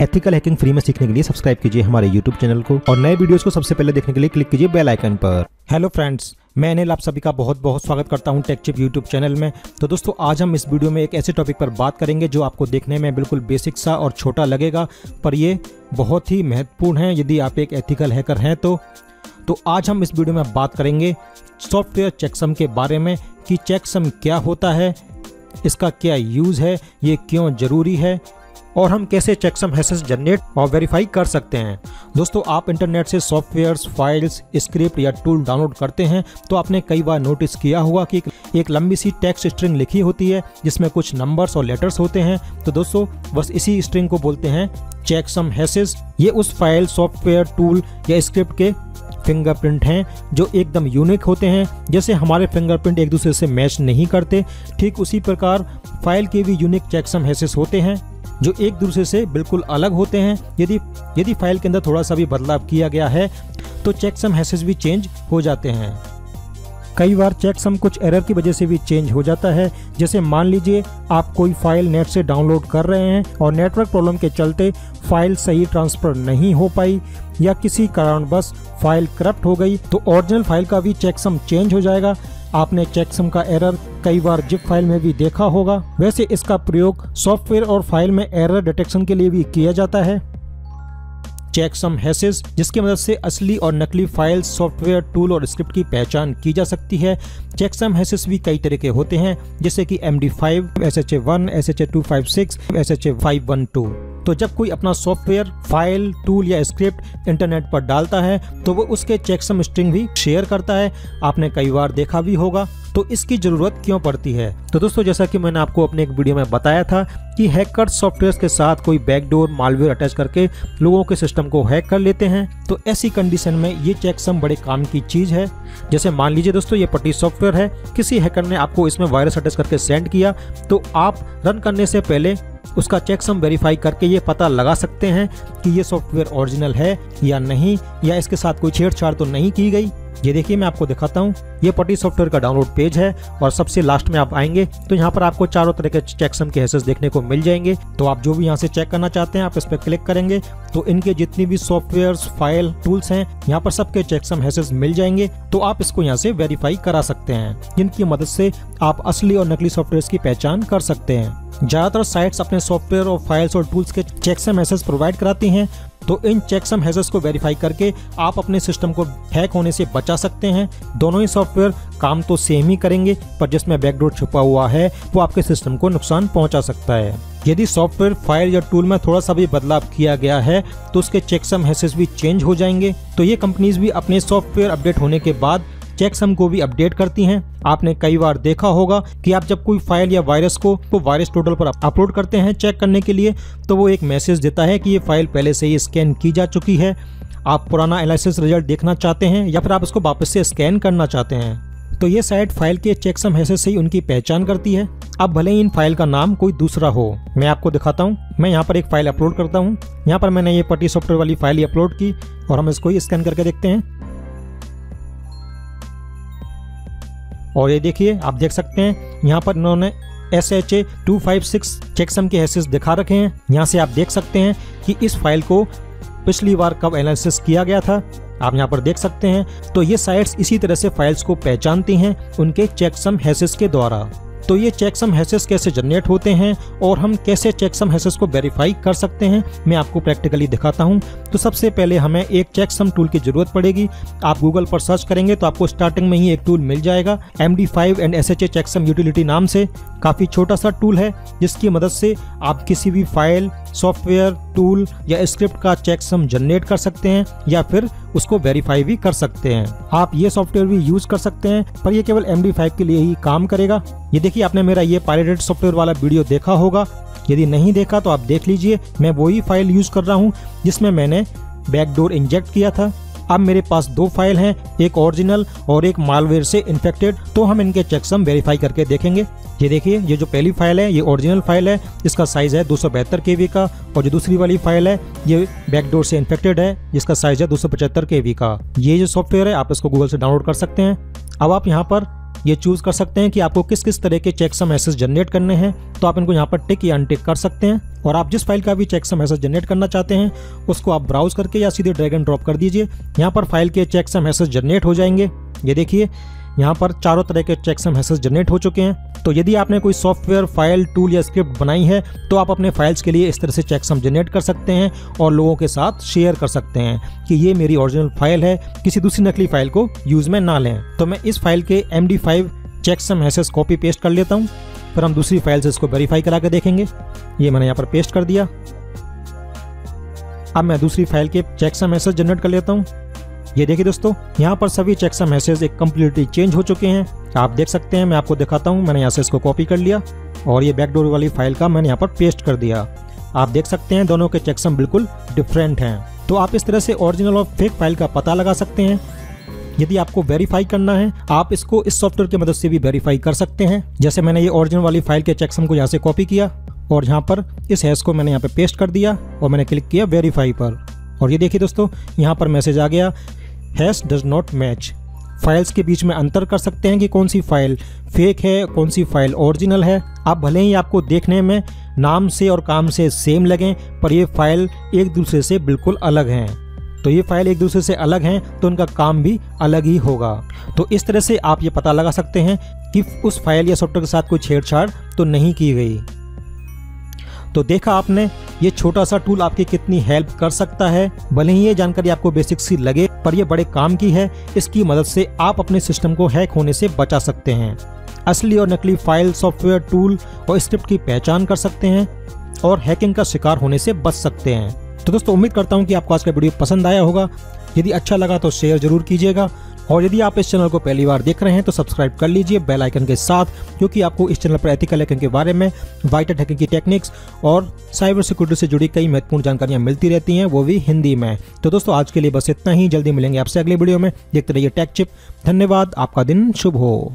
Ethical hacking free में सीखने के लिए सब्सक्राइब कीजिए हमारे यूट्यूब चैनल को और नए वीडियोस को सबसे पहले देखने के लिए क्लिक कीजिए बेल आइकन पर। हेलो फ्रेंड्स मैं अनिल, आप सभी का बहुत बहुत स्वागत करता हूँ टेकचिप यूट्यूब चैनल में। तो दोस्तों, आज हम इस वीडियो में एक ऐसे टॉपिक पर बात करेंगे जो आपको देखने में बिल्कुल बेसिक सा और छोटा लगेगा, पर ये बहुत ही महत्वपूर्ण है। यदि आप एक एथिकल हैकर हैं तो तो आज हम इस वीडियो में बात करेंगे सॉफ्टवेयर चेकसम के बारे में कि चेकसम क्या होता है, इसका क्या यूज़ है, ये क्यों ज़रूरी है और हम कैसे चेकसम हैसेस जनरेट और वेरीफाई कर सकते हैं। दोस्तों, आप इंटरनेट से सॉफ्टवेयर्स फाइल्स स्क्रिप्ट या टूल डाउनलोड करते हैं तो आपने कई बार नोटिस किया होगा कि एक लंबी सी टेक्स्ट स्ट्रिंग लिखी होती है, जिसमें कुछ नंबर्स और लेटर्स होते हैं। तो दोस्तों, बस इसी स्ट्रिंग को बोलते हैं चेकसम हैसेस ये उस फ़ाइल सॉफ्टवेयर टूल या स्क्रिप्ट के फिंगरप्रिंट हैं, जो एकदम यूनिक होते हैं, जैसे हमारे फिंगरप्रिंट एक दूसरे से मैच नहीं करते। ठीक उसी प्रकार फ़ाइल के भी यूनिक चेकसम हैसेस होते हैं। जो एक दूसरे से बिल्कुल अलग होते हैं। यदि यदि फ़ाइल के अंदर थोड़ा सा भी बदलाव किया गया है तो चेकसम हैसेस भी चेंज हो जाते हैं। कई बार चेकसम कुछ एरर की वजह से भी चेंज हो जाता है। जैसे मान लीजिए, आप कोई फ़ाइल नेट से डाउनलोड कर रहे हैं और नेटवर्क प्रॉब्लम के चलते फ़ाइल सही ट्रांसफ़र नहीं हो पाई या किसी कारणवश फ़ाइल करप्ट हो गई तो ओरिजिनल फ़ाइल का भी चेकसम चेंज हो जाएगा। आपने चेकसम का एरर कई बार जिप फ़ाइल में भी देखा होगा। वैसे इसका प्रयोग सॉफ्टवेयर और फ़ाइल में एरर डिटेक्शन के लिए भी किया जाता है। चेकसम हैसेस जिसकी मदद से असली और नकली फ़ाइल सॉफ्टवेयर टूल और स्क्रिप्ट की पहचान की जा सकती है। चेकसम हैसेस भी कई तरह के होते हैं, जैसे कि M D five S H A one S H A two five six S H A five one two तो जब कोई अपना सॉफ्टवेयर, फ़ाइल, टूल या स्क्रिप्ट इंटरनेट पर डालता है तो वो उसके चेकसम स्ट्रिंग भी शेयर करता है। आपने कई बार देखा भी होगा। तो इसकी ज़रूरत क्यों पड़ती है? तो दोस्तों, जैसा कि मैंने आपको अपने एक वीडियो में बताया था कि हैकर सॉफ्टवेयर के साथ कोई बैकडोर मालवेयर अटैच करके लोगों के सिस्टम को हैक कर लेते हैं तो ऐसी कंडीशन में ये चेकसम बड़े काम की चीज़ है। जैसे मान लीजिए दोस्तों, ये पट्टी सॉफ्टवेयर है, किसी हैकर ने आपको इसमें वायरस अटैच करके सेंड किया तो आप रन करने से पहले उसका चेकसम वेरीफाई करके ये पता लगा सकते हैं कि ये सॉफ्टवेयर ओरिजिनल है या नहीं, या इसके साथ कोई छेड़छाड़ तो नहीं की गई। ये देखिए, मैं आपको दिखाता हूँ। ये पटी सॉफ्टवेयर का डाउनलोड पेज है और सबसे लास्ट में आप आएँगे तो यहाँ पर आपको चारों तरह के चेकसम के हैसेस देखने को मिल जाएँगे। तो आप जो भी यहाँ से चेक करना चाहते हैं, आप इस पर क्लिक करेंगे तो इनके जितनी भी सॉफ्टवेयर फ़ाइल टूल्स हैं, यहाँ पर सबके चेकसम हैसेस मिल जाएँगे। तो आप इसको यहाँ से वेरीफाई करा सकते हैं, जिनकी मदद से आप असली और नकली सॉफ्टवेयर की पहचान कर सकते हैं। ज़्यादातर साइट्स अपने सॉफ्टवेयर और फाइल्स और टूल्स के चेकसम हैसेस प्रोवाइड कराती हैं तो इन चेकसम हैजर्स को वेरीफाई करके आप अपने सिस्टम को हैक होने से बचा सकते हैं। दोनों ही सॉफ्टवेयर काम तो सेम ही करेंगे, पर जिसमें बैकडोर छुपा हुआ है, वो आपके सिस्टम को नुकसान पहुँचा सकता है। यदि सॉफ्टवेयर फ़ाइल या टूल में थोड़ा सा भी बदलाव किया गया है तो उसके चेकसम हैसेस भी चेंज हो जाएँगे। तो ये कंपनीज़ भी अपने सॉफ्टवेयर अपडेट होने के बाद चेकसम को भी अपडेट करती हैं। आपने कई बार देखा होगा कि आप जब कोई फ़ाइल या वायरस को तो वायरस टोटल पर अपलोड करते हैं चेक करने के लिए तो वो एक मैसेज देता है कि ये फ़ाइल पहले से ही स्कैन की जा चुकी है। आप पुराना एनालिसिस रिज़ल्ट देखना चाहते हैं या फिर आप इसको वापस से स्कैन करना चाहते हैं। तो ये साइट फ़ाइल के चेकसम हैसेस से ही उनकी पहचान करती है। अब भले ही इन फ़ाइल का नाम कोई दूसरा हो, मैं आपको दिखाता हूँ। मैं यहाँ पर एक फ़ाइल अपलोड करता हूँ। यहाँ पर मैंने ये पटी सॉफ्टवेयर वाली फ़ाइल अपलोड की और हम इसको ही स्कैन करके देखते हैं। और ये देखिए, आप देख सकते हैं, यहाँ पर इन्होंने S H A two five six checksum के हैसेस दिखा रखे हैं। यहाँ से आप देख सकते हैं कि इस फ़ाइल को पिछली बार कब एनालिसिस किया गया था। आप यहाँ पर देख सकते हैं। तो ये साइट्स इसी तरह से फाइल्स को पहचानती हैं उनके चेकसम हैसेस के द्वारा। तो ये चेकसम हैसेस कैसे जनरेट होते हैं और हम कैसे चेकसम हैसेस को वेरीफाई कर सकते हैं, मैं आपको प्रैक्टिकली दिखाता हूँ। तो सबसे पहले हमें एक चेकसम टूल की ज़रूरत पड़ेगी। आप गूगल पर सर्च करेंगे तो आपको स्टार्टिंग में ही एक टूल मिल जाएगा M and S H checksum utility नाम से। काफ़ी छोटा सा टूल है, जिसकी मदद से आप किसी भी फ़ाइल सॉफ्टवेयर, टूल या स्क्रिप्ट का चेकसम जनरेट कर सकते हैं या फिर उसको वेरीफाई भी कर सकते हैं। आप ये सॉफ्टवेयर भी यूज़ कर सकते हैं, पर ये केवल एम के लिए ही काम करेगा। ये देखिए, आपने मेरा ये पायलटेड सॉफ्टवेयर वाला वीडियो देखा होगा। यदि नहीं देखा तो आप देख लीजिए, मैं वही फ़ाइल यूज़ कर रहा हूँ, जिसमें मैंने बैकडोर इंजेक्ट किया था। अब मेरे पास दो फ़ाइल हैं, एक ओरिजिनल और एक मालवेयर से इन्फेक्टेड तो हम इनके चेकसम वेरीफाई करके देखेंगे। ये देखिए, ये जो पहली फ़ाइल है, ये ओरिजिनल फ़ाइल है, इसका साइज़ है दो सौ का, और जो दूसरी वाली फ़ाइल है, ये बैकडोर से इन्फेक्टेड है जिसका साइज़ है दो सौ का। ये जो सॉफ्टवेयर है, आप इसको गूगल से डाउनलोड कर सकते हैं। अब आप यहाँ पर ये चूज़ कर सकते हैं कि आपको किस किस तरह के चेक सम मैसेज जनरेट करने हैं तो आप इनको यहाँ पर टिक या अनटिक कर सकते हैं। और आप जिस फ़ाइल का भी चेक सम मैसेज जनरेट करना चाहते हैं, उसको आप ब्राउज करके या सीधे ड्रैग एंड ड्रॉप कर दीजिए। यहाँ पर फ़ाइल के चेक सम मैसेज जनरेट हो जाएँगे। ये देखिए यहाँ पर चारों तरह के चेक सम मैसेज जनरेट हो चुके हैं। तो यदि आपने कोई सॉफ्टवेयर फ़ाइल टूल या स्क्रिप्ट बनाई है तो आप अपने फाइल्स के लिए इस तरह से चेक सम जनरेट कर सकते हैं और लोगों के साथ शेयर कर सकते हैं कि ये मेरी ओरिजिनल फ़ाइल है, किसी दूसरी नकली फ़ाइल को यूज़ में ना लें। तो मैं इस फ़ाइल के M D five checksum message copy paste कर लेता हूँ, फिर हम दूसरी फ़ाइल से इसको वेरीफाई करा के देखेंगे। ये मैंने यहाँ पर पेस्ट कर दिया। अब मैं दूसरी फ़ाइल के चेक सम मैसेज जनरेट कर लेता हूँ। ये देखिए दोस्तों, यहाँ पर सभी चेक मैसेज एक कम्प्लीटली चेंज हो चुके हैं। आप देख सकते हैं, मैं आपको दिखाता हूँ, मैंने यहाँ से इसको कॉपी कर लिया और ये बैकडोर वाली फ़ाइल का मैंने यहाँ पर पेस्ट कर दिया। आप देख सकते हैं, दोनों के चेकसम बिल्कुल डिफरेंट हैं। तो आप इस तरह से ओरिजिनल और फेक फ़ाइल का पता लगा सकते हैं। यदि आपको वेरीफाई करना है, आप इसको इस सॉफ्टवेयर की मदद से भी वेरीफाई कर सकते हैं। जैसे मैंने ये ओरिजिनल वाली फ़ाइल के चेकसम को यहाँ से कॉपी किया और यहाँ पर इस हैश को मैंने यहाँ पे पेस्ट कर दिया और मैंने क्लिक किया वेरीफाई पर। और ये देखिए दोस्तों, यहाँ पर मैसेज आ गया। Hash does not match files के बीच में अंतर कर सकते हैं कि कौन सी फ़ाइल फेक है, कौन सी फ़ाइल ओरिजिनल है। आप भले ही आपको देखने में नाम से और काम से सेम लगें, पर ये फ़ाइल एक दूसरे से बिल्कुल अलग हैं। तो ये फ़ाइल एक दूसरे से अलग हैं तो उनका काम भी अलग ही होगा। तो इस तरह से आप ये पता लगा सकते हैं कि उस फ़ाइल या सॉफ्टवेयर के साथ कोई छेड़छाड़ तो नहीं की गई। तो देखा आपने ये छोटा सा टूल आपकी कितनी हेल्प कर सकता है? भले ही ये जानकारी आपको बेसिक सी लगे, पर ये बड़े काम की है। इसकी मदद से आप अपने सिस्टम को हैक होने से बचा सकते हैं। असली और नकली फ़ाइल सॉफ्टवेयर टूल और स्क्रिप्ट की पहचान कर सकते हैं और हैकिंग का शिकार होने से बच सकते हैं। तो दोस्तों, उम्मीद करता हूँ कि आपको आज का वीडियो पसंद आया होगा। यदि अच्छा लगा तो शेयर ज़रूर कीजिएगा। और यदि आप इस चैनल को पहली बार देख रहे हैं तो सब्सक्राइब कर लीजिए बेल आइकन के साथ, क्योंकि आपको इस चैनल पर एथिकल हैकिंग के बारे में वाइटर हैकिंग की टेक्निक्स और साइबर सिक्योरिटी से जुड़ी कई महत्वपूर्ण जानकारियाँ मिलती रहती हैं, वो भी हिंदी में। तो दोस्तों, आज के लिए बस इतना ही। जल्दी मिलेंगे आपसे अगले वीडियो में। देखते रहिए टेक चिप धन्यवाद। आपका दिन शुभ हो।